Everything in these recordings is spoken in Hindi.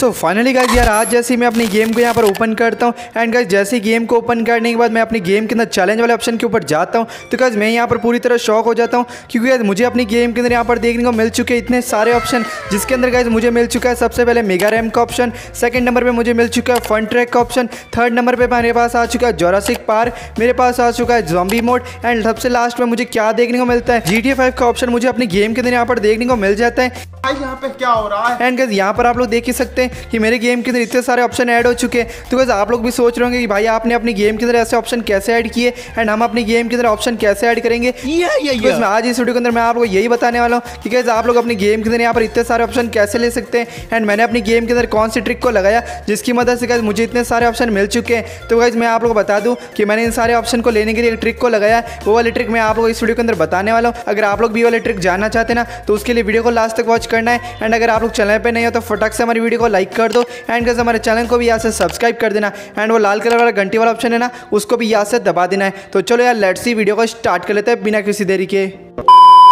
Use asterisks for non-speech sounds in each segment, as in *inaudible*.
सो फाइनली गाइज़ यार आज जैसे ही मैं अपनी गेम को यहाँ पर ओपन करता हूँ एंड गाइज़ जैसे ही गेम को ओपन करने के बाद मैं अपनी गेम के अंदर चैलेंज वाले ऑप्शन के ऊपर जाता हूँ तो गाइज़ मैं यहाँ पर पूरी तरह शॉक हो जाता हूँ क्योंकि गाइज़ मुझे अपनी गेम के अंदर यहाँ पर देखने को मिल चुके इतने सारे ऑप्शन जिसके अंदर गाइज़ मुझे मिल चुका है सबसे पहले मेगा रैम का ऑप्शन सेकंड नंबर पर मुझे मिल चुका है फन ट्रैक का ऑप्शन थर्ड नंबर पर मेरे पास आ चुका है जोरासिक पार्क मेरे पास आ चुका है जॉम्बी मोड एंड सबसे लास्ट में मुझे क्या देखने को मिलता है? जी टी का ऑप्शन मुझे अपनी गेम के अंदर यहाँ पर देखने को मिल जाता है। यहाँ पे क्या हो रहा है? एंड गाइज़ यहाँ पर आप लोग देख ही सकते हैं कि मेरे गेम के अंदर इतने सारे ऑप्शन ऐड हो चुके हैं। तो गाइज़ आप लोग भी सोच रहे होंगे कि भाई आपने अपनी गेम के अंदर ऐसे ऑप्शन कैसे ऐड किए एंड हम अपनी गेम के अंदर ऑप्शन कैसे ऐड करेंगे? Guys, मैं आज इस वीडियो के अंदर मैं आपको यही बताने वाला हूँ कि गाइज़ आप लोग अपनी गेम के अंदर यहाँ पर इतने सारे ऑप्शन कैसे ले सकते हैं? एंड मैंने अपनी गेम के अंदर कौन सी ट्रिक को लगाया जिसकी मदद से गाइज़ मुझे इतने सारे ऑप्शन मिल चुके हैं? तो कैसे मैं आप लोग को बता दूँ कि मैंने इन सारे ऑप्शन को लेने के लिए ट्रिक को लगाया। वो वाली ट्रिक मैं आप लोग इस वीडियो के अंदर बताने वाला हूँ। अगर आप लोग भी वाली ट्रिक जानना चाहते हैं ना तो उसके लिए वीडियो को लास्ट तक वॉच करना है। एंड अगर आप लोग चैनल पर नहीं हो तो फटक से हमारी वीडियो को लाइक कर दो। एंड गाइस हमारे चैनल को भी यहाँ से सब्सक्राइब कर देना। एंड वो लाल कलर वाला घंटी वाला ऑप्शन है ना, उसको भी यहाँ से दबा देना है। तो चलो यार लेट्स सी वीडियो को स्टार्ट कर लेते हैं बिना किसी देरी के।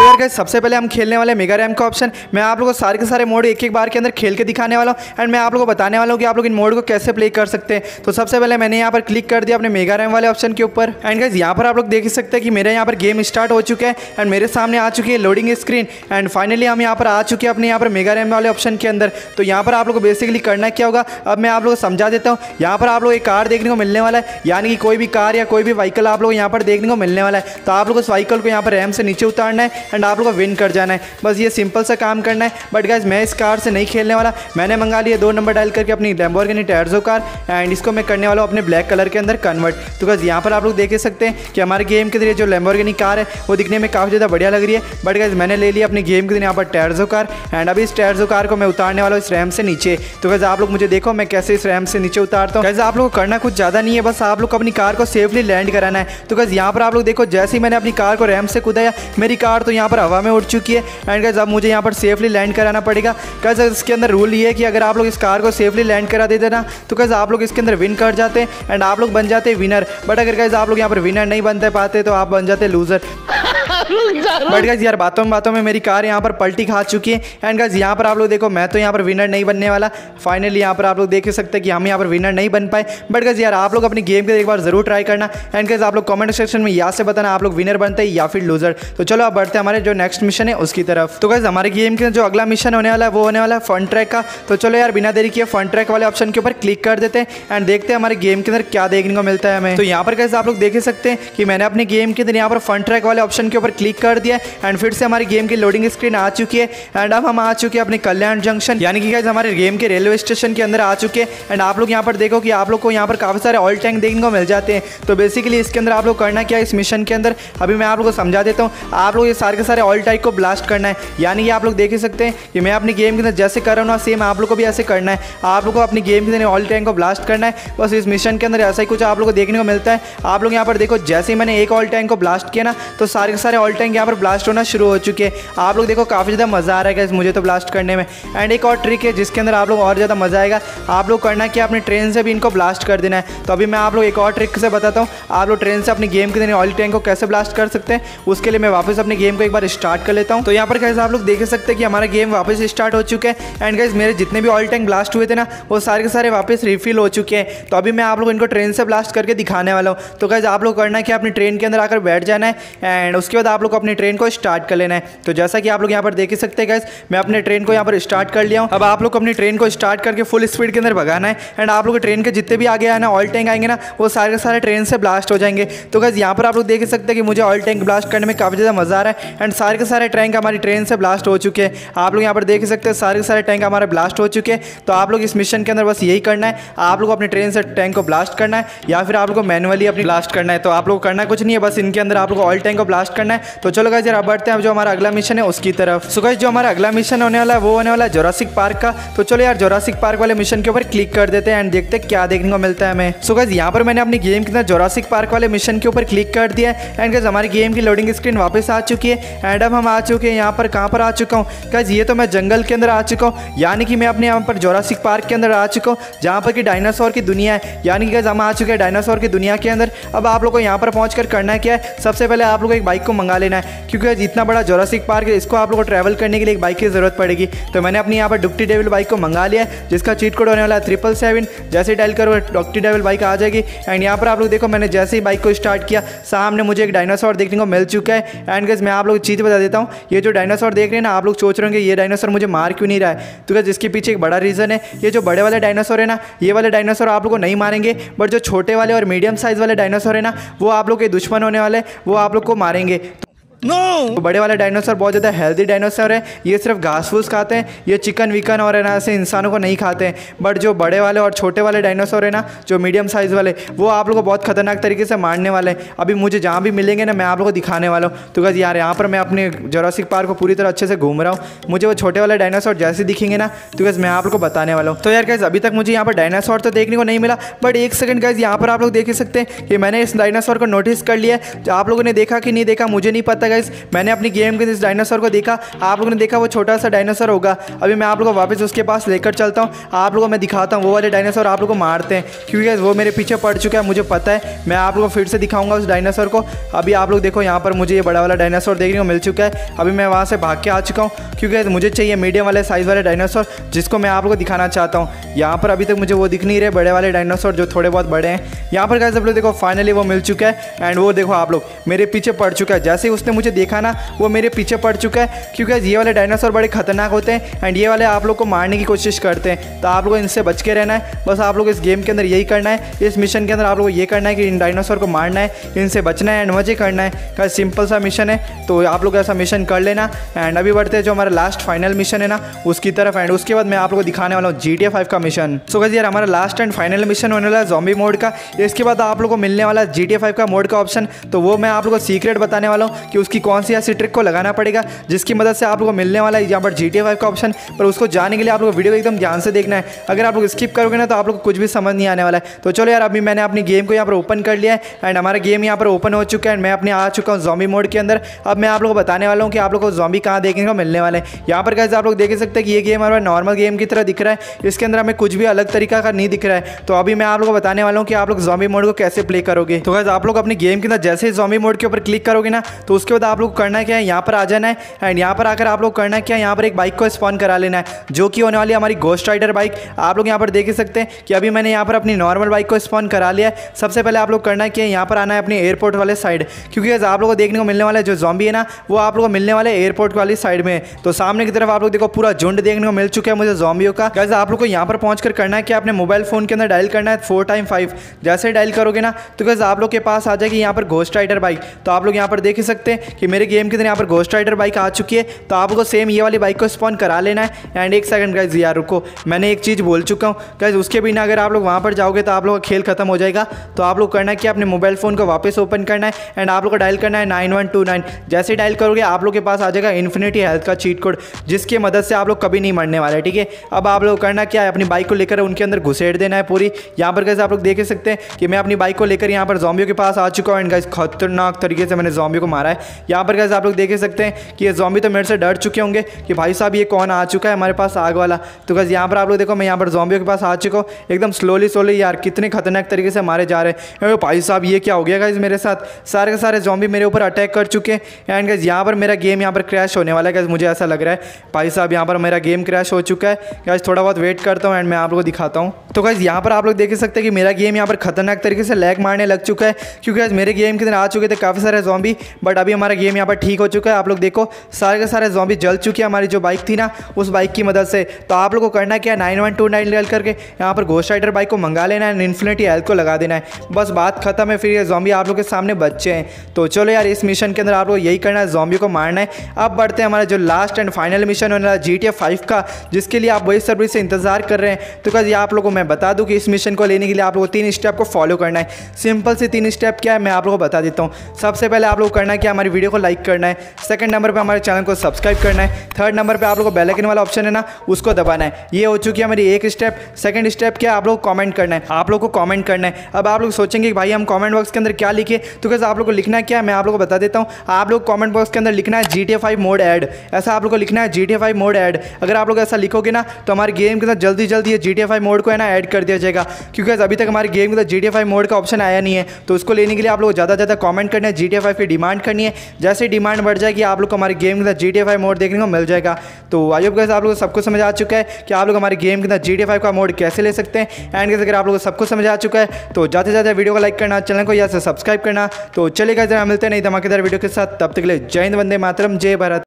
तो यार गाइस सबसे पहले हम खेलने वाले मेगा रैम का ऑप्शन मैं आप लोगों को सारे के सारे मोड एक एक बार के अंदर खेल के दिखाने वाला हूँ एंड मैं आप लोगों को बताने वाला हूँ कि आप लोग इन मोड को कैसे प्ले कर सकते हैं। तो सबसे पहले मैंने यहाँ पर क्लिक कर दिया अपने मेगा रैम वाले ऑप्शन के ऊपर एंड गाइस यहाँ पर आप लोग देख सकते हैं कि मेरे यहाँ पर गेम स्टार्ट हो चुका है एंड मेरे सामने आ चुकी है लोडिंग स्क्रीन एंड फाइनली हम यहाँ पर आ चुके हैं अपने यहाँ पर मेगा रैम वाले ऑप्शन के अंदर। तो यहाँ पर आप लोग को बेसिकली करना क्या होगा, अब मैं आप लोग को समझा देता हूँ, यहाँ पर आप लोग एक कार देखने को मिलने वाला है, यानी कि कोई भी कार या कोई भी व्हीकल आप लोग यहाँ पर देखने को मिलने वाला है। तो आप लोग उस व्हीकल को यहाँ पर रैम से नीचे उतारना है एंड आप लोग को विन कर जाना है। बस ये सिंपल सा काम करना है। बट गाइज़ मैं इस कार से नहीं खेलने वाला। मैंने मंगा लिया दो नंबर डायल करके अपनी लैम्बोर्गिनी टैर्जो कार एंड इसको मैं करने वाला हूँ अपने ब्लैक कलर के अंदर कन्वर्ट तो गाइज़ यहाँ पर आप लोग देख सकते हैं कि हमारे गेम के ज़रिए जो लैम्बोर्गिनी कार है, वो दिखने में काफ़ी ज़्यादा बढ़िया लग रही है। बट गाइज़ मैंने ले लिया अपनी गेम के दिन यहाँ पर टैर्जो कार एंड अभी इस टैर्जो कार को मैं उतारने वाला हूँ इस रैम से नीचे। तो गाइज़ आप लोग मुझे देखो मैं कैसे इस रैम से नीचे उतारता हूँ। गाइज़ आप लोग को करना कुछ ज़्यादा नहीं है, बस आप लोग को अपनी कार को सेफली लैंड कराना है। तो गाइज़ यहाँ पर आप लोग देखो, जैसे ही मैंने अपनी कार को रैम से कूदाया मेरी कार तो यहाँ पर हवा में उड़ चुकी है। एंड गाइज़ अब मुझे यहाँ पर सेफली लैंड कराना पड़ेगा। कैसे इसके अंदर रूल ये है कि अगर आप लोग इस कार को सेफली लैंड करा देते ना तो कैसे आप लोग इसके अंदर विन कर जाते हैं। एंड आप लोग बन जाते विनर बट अगर कैसे आप लोग यहाँ पर विनर नहीं बनते पाते तो आप बन जाते लूजर *laughs* बट गाइज़ यार, बातों में बातों में मेरी कार यहाँ पर पलटी खा चुकी है। एंड गाइज़ यहाँ पर आप लोग देखो, मैं तो यहाँ पर विनर नहीं बनने वाला। फाइनली यहाँ पर आप लोग देख सकते हैं कि हम यहाँ पर विनर नहीं बन पाए। बट गाइज़ यार, आप लोग अपनी गेम के एक बार ज़रूर ट्राई करना। एंड गाइज़ आप लोग कमेंट सेक्शन में यहाँ से बताना आप लोग विनर बनते हैं या फिर लूजर तो चलो आप बढ़ते हैं हमारे जो नेक्स्ट मिशन है उसकी तरफ़। तो गाइज़ हमारे गेम के जो अगला मिशन होने वाला है, वो होने वाला है फन ट्रैक का। तो चलो यार, बिना देरी किए फन ट्रैक वाले ऑप्शन के ऊपर क्लिक कर देते हैं। एंड देखते हैं हमारे गेम के अंदर क्या देखने को मिलता है हमें। तो यहाँ पर कैसे आप लोग देख सकते हैं कि मैंने अपने गेम के अंदर यहाँ पर फन ट्रैक वाले ऑप्शन के ऊपर क्लिक कर दिया एंड फिर से हमारी गेम की लोडिंग स्क्रीन आ चुकी है। एंड अब हम आ चुके हैं अपने कल्याण जंक्शन यानी कि गाइज़ हमारे गेम के रेलवे स्टेशन के अंदर आ चुके हैं। एंड आप लोग यहाँ पर देखो कि आप लोग को यहाँ पर काफ़ी सारे ऑयल टैंक देखने को मिल जाते हैं। तो बेसिकली इसके अंदर आप लोग करना क्या इस मिशन के अंदर? अभी मैं आप लोग को समझा देता हूँ। आप लोग ये सारे के सारे ऑयल टैंक को ब्लास्ट करना है। यानी कि आप लोग देख ही सकते हैं कि मैं अपनी गेम के अंदर जैसे कर रहा हूँ सेम आप लोग को भी ऐसे करना है। आप लोग को अपनी गेम के अंदर ऑयल टैंक को ब्लास्ट करना है। बस इस मिशन के अंदर ऐसा ही कुछ आप लोग को देखने को मिलता है। आप लोग यहाँ पर देखो, जैसे ही मैंने एक ऑयल टैंक को ब्लास्ट किया ना तो सारे के सारे ऑयल टैंक यहाँ पर ब्लास्ट होना शुरू हो चुके हैं। आप लोग देखो, काफ़ी ज़्यादा मज़ा आ रहा है मुझे तो ब्लास्ट करने में। एंड एक और ट्रिक है, जिसके अंदर आप लोग और ज़्यादा मज़ा आएगा। आप लोग करना कि अपनी ट्रेन से भी इनको ब्लास्ट कर देना है। तो अभी मैं आप लोग एक और ट्रिक से बताता हूँ। आप लोग ट्रेन से अपनी गेम के दिन ऑयल टैंक को कैसे ब्लास्ट कर सकते हैं, उसके लिए मैं वापस अपनी गेम को एक बार स्टार्ट कर लेता हूँ। तो यहाँ पर कैसे आप लोग देख सकते हैं कि हमारा गेम वापस स्टार्ट हो चुका है। एंड गाइज़ मेरे जितने भी ऑयल टैंक ब्लास्ट हुए थे ना, वो सारे के सारे वापस रिफिल हो चुके हैं। तो अभी मैं आप लोग इनको ट्रेन से ब्लास्ट करके दिखाने वाला हूँ। तो गाइज़ आप लोग करना है कि अपनी ट्रेन के अंदर आकर बैठ जाना है। एंड उसके बाद आप लोग को अपनी ट्रेन को स्टार्ट कर लेना है तो जैसा कि आप लोग यहाँ पर देख ही सकते हैं गैस मैं अपने ट्रेन को यहाँ पर स्टार्ट कर लिया हूँ अब आप लोग को अपनी ट्रेन को स्टार्ट करके फुल स्पीड के अंदर भगाना है एंड आप लोग ट्रेन के जितने भी आगे आए ना ऑयल टैंक आएँगे ना वो सारे के सारे ट्रेन से ब्लास्ट हो जाएँगे तो गैस यहाँ पर आप लोग देख सकते हैं कि मुझे ऑयल टैंक ब्लास्ट करने में काफ़ी ज़्यादा मज़ा आ रहा है एंड सारे के सारे टैंक हमारी ट्रेन से ब्लास्ट हो चुके हैं आप लोग यहाँ पर देख सकते हैं सारे के सारे टैंक हमारे ब्लास्ट हो चुके हैं तो आप लोग इस मिशन के अंदर बस यही करना है आप लोग अपनी ट्रेन से टैंक को ब्लास्ट करना है या फिर आप लोग को मैनुअली अपनी ब्लास्ट करना है तो आप लोग करना कुछ नहीं है बस इनके अंदर आप लोग ऑयल टैंक को ब्लास्ट करना है तो चलो गाइज़ अब बढ़ते हैं जो हमारा अगला मिशन है उसकी तरफ़। सो गाइज़ जो हमारा अगला मिशन होने वाला है, वो होने वाला है जोरासिक पार्क का। तो चलो यार जोरासिक पार्क वाले मिशन के ऊपर क्लिक कर देते हैं एंड देखते हैं क्या देखने को मिलता है हमें। सो गाइज़ यहाँ पर मैंने अपनी गेम के अंदर जोरासिक पार्क वाले मिशन के ऊपर क्लिक कर दिया है। एंड गाइज़ हमारी गेम की लोडिंग स्क्रीन वापस आ चुकी है। एंड अब हम आ चुके हैं यहाँ पर। कहाँ पर आ चुका हूँ? गाइज़ ये तो मैं जंगल के अंदर आ चुका हूँ। यानी कि मैं अपने यहाँ पर जोरासिक पार्क के अंदर आ चुका हूँ, जहाँ पर कि डायनासोर की दुनिया है। यानी कि गाइज़ हम आ चुके हैं डायनासोर की दुनिया के अंदर। अब आप लोग को यहाँ पर पहुँच कर करना क्या है? सबसे पहले आप लोग एक बाइक को मंगा लेना है। क्योंकि इतना बड़ा जोरासिक पार्क है, इसको आप लोग को ट्रैवल करने के लिए एक बाइक की ज़रूरत पड़ेगी। तो मैंने अपनी यहाँ पर डुक्टी डेविल बाइक को मंगा लिया जिसका चीट कोड होने वाला है ट्रिपल सेवन जैसे डायल करो डॉक्टी डेविल बाइक आ जाएगी। एंड यहाँ पर आप लोग देखो, मैंने जैसे ही बाइक को स्टार्ट किया, सामने मुझे एक डायनासोर देखने को मिल चुका है। एंड गैस मैं आप लोग चीज़ बता देता हूँ, ये जो डायनासोर देख रहे हैं ना, आप लोग सोच रहे होंगे, ये डायनासोर मुझे मार क्यों नहीं रहा है? तो गैस इसके पीछे एक बड़ा रीज़न है। ये जो बड़े वाले डायनासोर है ना, ये वाले डायनासोर आप लोग को नहीं मारेंगे बट जो छोटे वाले और मीडियम साइज़ वाले डायनासोर है ना, वो आप लोग के दुश्मन होने वाले वो आप लोग को मारेंगे। No no! बड़े वाले डायनासोर बहुत ज़्यादा हेल्दी डायनासोर है। ये सिर्फ़ घास फूस खाते हैं, ये चिकन विकन और है ना, ऐसे इंसानों को नहीं खाते हैं। बट जो बड़े वाले और छोटे वाले डायनासोर है ना, जो मीडियम साइज़ वाले, वो आप लोग को बहुत खतरनाक तरीके से मारने वाले हैं। अभी मुझे जहाँ भी मिलेंगे ना, मैं आप लोग को दिखाने वाला हूँ। तो यार, यहाँ पर मैं अपने जोरासिक पार्क को पूरी तरह अच्छे से घूम रहा हूँ। मुझे वो छोटे वाले डायनासोर जैसे दिखेंगे ना तो गैस मैं आप लोग को बताने वाला हूँ। तो यार गैस अभी तक मुझे यहाँ पर डायनासोर तो देखने को नहीं मिला बट एक सेकंड गैस यहाँ पर आप लोग देख सकते हैं कि मैंने इस डायनासोर को नोटिस कर लिया आप लोगों ने देखा कि नहीं देखा, मुझे नहीं पता गैस मैंने अपनी गेम के इस डायनासोर को देखा। आप लोगों ने देखा, वो छोटा सा डायनासोर होगा। अभी मैं आप लोगों को वापस उसके पास लेकर चलता हूँ। आप लोगों को मैं दिखाता हूँ। वो वाले डायनासोर आप लोगों को मारते हैं। क्योंकि वो मेरे पीछे पड़ चुका है, मुझे पता है। मैं आप लोगों को फिर से दिखाऊँगा उस डायनासोर को। अभी आप लोग देखो, यहाँ पर मुझे ये बड़ा वाला डायनासोर देखने को मिल चुका है। अभी मैं वहाँ से भाग के आ चुका हूँ। क्योंकि मुझे चाहिए मीडियम वाले साइज़ वाले डायनासोर जिसको मैं आप लोग को दिखाना चाहता हूँ। यहाँ पर अभी तक मुझे वो दिख नहीं रहे, बड़े वाले डायनासोर जो थोड़े बहुत बड़े हैं। यहाँ पर कैसे आप लोग देखो फाइनली वो मिल चुका है। एंड वो देखो आप लोग, मेरे पीछे पड़ चुका है। जैसे ही उसने मुझे देखा ना, वो मेरे पीछे पड़ चुका है, क्योंकि ये वाले डायनासोर बड़े खतरनाक होते हैं एंड ये वाले आप लोग को मारने की कोशिश करते हैं। तो आप लोग इनसे बच के रहना है, बस आप लोग इस गेम के अंदर यही करना है, इस मिशन के अंदर आप लोग ये करना है कि इन डायनासोर को मारना है, इनसे बचना है एंड मज़े करना है। का सिंपल सा मिशन है तो आप लोग ऐसा मिशन कर लेना एंड अभी बढ़ते हैं जो हमारा लास्ट फाइनल मिशन है ना, उसकी तरफ़ एंड उसके बाद मैं आप लोग को दिखाने वाला हूँ जी टी का मिशन सो गज यार हमारा लास्ट एंड फाइनल मिशन होने वाला है जॉम्बी मोड का। इसके बाद आप लोग को मिलने वाला जी टी का मोड का ऑप्शन तो वो मैं आप लोग को सीक्रेट बताने वाला हूँ कि उसकी कौन सी ऐसी ट्रिक को लगाना पड़ेगा, जिसकी मदद से आप लोग को मिलने वाला है? यहाँ पर जी टी का ऑप्शन पर उसको जाने के लिए आप लोग वीडियो एकदम ध्यान से देखना है। अगर आप लोग स्किप करोगे ना तो आप लोग को कुछ भी समझ नहीं आने वाला है। तो चलो यार, अभी मैंने अपनी गेम को यहाँ पर ओपन कर लिया है एंड हमारा गेम यहाँ पर ओपन हो चुका है एंड मैं अपने आ चुका हूँ जॉम्बी मोड के अंदर। अब मैं आप लोग को बताने वाला हूँ कि आप लोग को जॉम्बी कहाँ देखने को मिलने वाले हैं। यहाँ पर कैसे आप लोग देख सकते हैं कि ये गेम हमारा नॉर्मल गेम की तरह दिख रहा है। इसके अंदर हमें कुछ भी अलग तरीका का नहीं दिख रहा है। तो अभी मैं आप लोग को बताने वाला हूँ कि आप लोग जॉम्बी मोड को कैसे प्ले करोगे। तो कैसे आप लोग अपनी गेम के अंदर जैसे ही जॉम्बी मोड के ऊपर क्लिक करोगे ना तो उसके बाद आप लोग करना क्या है, यहाँ पर आ जाना है एंड यहाँ पर आकर आप लोग करना क्या है, यहाँ पर एक बाइक को स्पॉन करा लेना है, जो कि होने वाली हमारी गोस्ट राइडर बाइक आप लोग यहाँ पर देख सकते हैं कि अभी मैंने यहाँ पर अपनी नॉर्मल बाइक को स्पॉन करा लिया है। सबसे पहले आप लोग करना क्या है, यहाँ पर आना है अपने एयरपोर्ट वाले साइड क्योंकि आप लोग को देखने को मिलने वाला है, जो जॉम्बी है ना, वो आप लोग को मिलने वाले एयरपोर्ट वाली साइड में। तो सामने की तरफ़ आप लोग देखो, पूरा झुंड देखने को मिल चुका है मुझे जॉम्बियों का। कैसे आप लोग को यहाँ पर पहुँच करना है कि अपने मोबाइल फ़ोन के अंदर डायल करना है फोर टाइम फाइव जैसे डायल करोगे ना तो कैसे आप लोग के पास आ जाएगी यहाँ पर घोस्ट राइडर बाइक तो आप लोग यहाँ पर देख सकते हैं कि मेरे गेम के अंदर यहाँ पर घोस्ट राइडर बाइक आ चुकी है तो आपको सेम ये वाली बाइक को स्पॉन करा लेना है। एंड एक सेकंड गाइज़ यार रुको, मैंने एक चीज़ बोल चुका हूँ। गाइज़ उसके बिना अगर आप लोग वहाँ पर जाओगे तो आप लोग का खेल खत्म हो जाएगा। तो आप लोग करना है कि अपने मोबाइल फ़ोन को वापस ओपन करना है। एंड आप लोग को डायल करना है नाइन वन टू नाइन जैसे डायल करोगे, आप लोग के पास आ जाएगा इन्फिनिटी हेल्थ का चीट कोड जिसकी मदद से आप लोग कभी नहीं मरने वाले, ठीक है? अब आप लोग करना क्या है, अपनी बाइक को लेकर उनके अंदर घुसेड़ देना है पूरी। यहाँ पर कैसे आप लोग देख सकते हैं कि मैं अपनी बाइक को लेकर यहाँ पर जॉम्बियों के पास आ चुका हूँ। एंड गाइज़ खतरनाक तरीके से मैंने जॉम्बी को मारा है। यहाँ पर कैसे आप लोग देख सकते हैं कि ये जॉम्बी तो मेरे से डर चुके होंगे कि भाई साहब ये कौन आ चुका है हमारे पास आग वाला। तो कैसे यहाँ पर आप लोग देखो, मैं यहाँ पर जॉम्बियों के पास आ चुका हूँ। एकदम स्लोली स्लोली यार कितने खतरनाक तरीके से मारे जा रहे हैं। भाई साहब ये क्या हो गया गाइज़ मेरे साथ? सारे के सारे जॉम्बी मेरे ऊपर अटैक कर चुके हैं। एंड गाइज़ यहाँ पर मेरा गेम यहाँ पर क्रैश होने वाला है गाइज़ मुझे ऐसा लग रहा है। भाई साहब यहाँ पर मेरा गेम क्रैश हो चुका है। गाइज़ थोड़ा बहुत वेट करता हूँ एंड मैं आप लोग दिखाता हूँ। तो गाइज़ यहाँ पर आप लोग देख सकते हैं कि मेरा गेम यहाँ पर खतरनाक तरीके से लैग मारने लग चुका है। क्योंकि आज मेरे गेम के दिन आ चुके थे, काफ़ी सारे जॉम्बी बट अभी गेम यहाँ पर ठीक हो चुका है। आप लोग देखो, सारे के सारे जॉम्बी जल चुके हैं। हमारी जो बाइक थी ना, उस बाइक की मदद से। तो आप लोग को करना क्या nine one two nine dial करके यहाँ पर घोस्ट राइडर बाइक को मंगा लेना है। इन्फिनिटी हेल्थ को लगा देना है। बस बात खत्म है, फिर ये जॉम्बी आप लोग के सामने बच्चे हैं। तो चलो यार, इस मिशन के अंदर आप लोग यही करना है जॉम्बी को मारना है। अब बढ़ते हैं हमारा जो लास्ट एंड फाइनल मिशन होने वाला जी टी का, जिसके लिए आप वही सर्विस से इंतज़ार कर रहे हैं। तो कभी आप लोग को मैं बता दूँ कि इस मिशन को लेने के लिए आप लोग तीन स्टेप को फॉलो करना है। सिंपल से तीन स्टेप क्या है, मैं आप लोग को बता देता हूँ। सबसे पहले आप लोग करना क्या हमारी वीडियो को लाइक करना है। सेकंड नंबर पे हमारे चैनल को सब्सक्राइब करना है। थर्ड नंबर पे आप लोग को बेलाइकन वाला ऑप्शन है ना, उसको दबाना है। ये हो चुकी है हमारी एक स्टेप सेकंड स्टेप क्या आप लोग कमेंट करना है। आप लोग को कमेंट करना है। अब आप लोग सोचेंगे कि भाई हम कमेंट बॉक्स के अंदर क्या लिखे? तो कैसे आप लोग को लिखना है क्या? मैं आप लोग को बता देता हूँ। आप लोग कॉमेंट बॉक्स के अंदर लिखना है जी टी मोड एड ऐसा आप लोग को लिखना है जी टी मोड एड अगर आप लोग ऐसा लिखोगे ना तो हमारे गेम के साथ जल्दी जल्दी जी टी मोड को है ना ऐड कर दिया जाएगा। क्योंकि अभी तक हमारे गेम के अंदर जी टी मोड का ऑप्शन आया नहीं है। तो उसको लेने के लिए आप लोग ज़्यादा ज़्यादा कॉमेंट करना है। जी टी की डिमांड करनी है। जैसे डिमांड बढ़ जाएगी, आप लोग को हमारे गेम के अंदर जी टी मोड देखने को मिल जाएगा। तो आई होप कैसे आप लोग सबको समझ आ चुका है कि आप लोग हमारे गेम के अंदर जी का मोड कैसे ले सकते हैं। एंड कैसे अगर आप लोग सबको समझ आ चुका है तो से ज़्यादा वीडियो को लाइक करना चैनल को या सब्सक्राइब करना। तो चलेगा जरा मिलते नहीं धमाकेदार वीडियो के साथ। तब तक के लिए जय हिंद, वंदे मातरम, जय भारत।